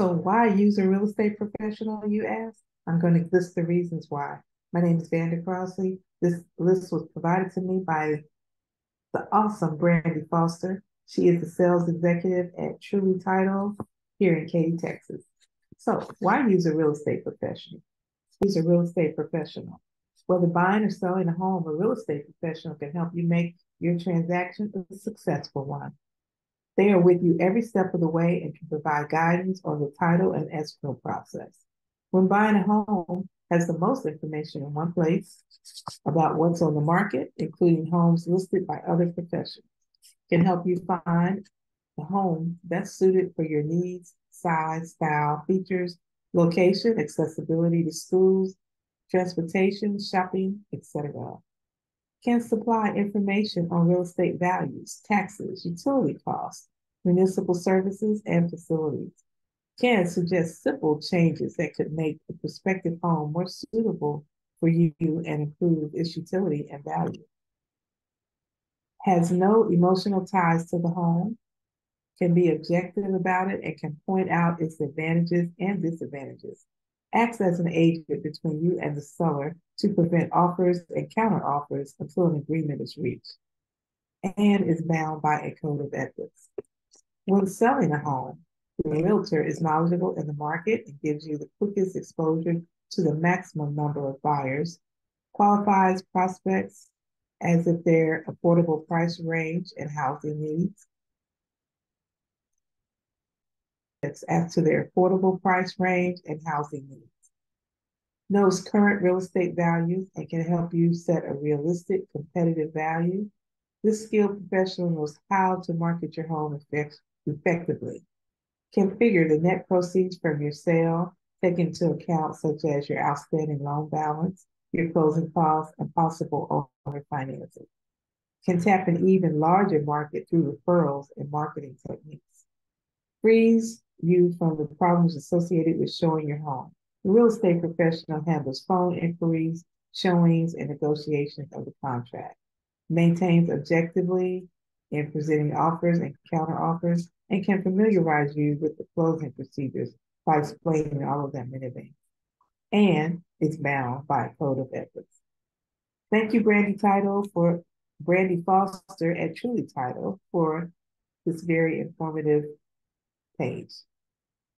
So why use a real estate professional, you ask? I'm going to list the reasons why. My name is Vanda Crossley. This list was provided to me by the awesome Brandye Foster. She is the sales executive at Truly Title here in Katy, Texas. So why use a real estate professional? Use a real estate professional. Whether buying or selling a home, a real estate professional can help you make your transaction a successful one. They are with you every step of the way and can provide guidance on the title and escrow process. When buying a home has the most information in one place about what's on the market, including homes listed by other professionals, can help you find the home best suited for your needs, size, style, features, location, accessibility to schools, transportation, shopping, etc can supply information on real estate values, taxes, utility costs, municipal services, and facilities. Can suggest simple changes that could make the prospective home more suitable for you and improve its utility and value. Has no emotional ties to the home, can be objective about it, and can point out its advantages and disadvantages acts as an agent between you and the seller to prevent offers and counteroffers until an agreement is reached, and is bound by a code of ethics. When selling a home, the realtor is knowledgeable in the market and gives you the quickest exposure to the maximum number of buyers, qualifies prospects as if their affordable price range and housing needs, as to their affordable price range and housing needs. Knows current real estate values and can help you set a realistic competitive value. This skilled professional knows how to market your home effect effectively. Can figure the net proceeds from your sale, take into account such as your outstanding loan balance, your closing costs, and possible owner financing. Can tap an even larger market through referrals and marketing techniques. Freeze you from the problems associated with showing your home. The real estate professional handles phone inquiries, showings, and negotiations of the contract, maintains objectively in presenting offers and counteroffers, and can familiarize you with the closing procedures by explaining all of them in advance. And is bound by a code of ethics. Thank you, Brandy Title, for Brandye Foster at Truly Title for this very informative page.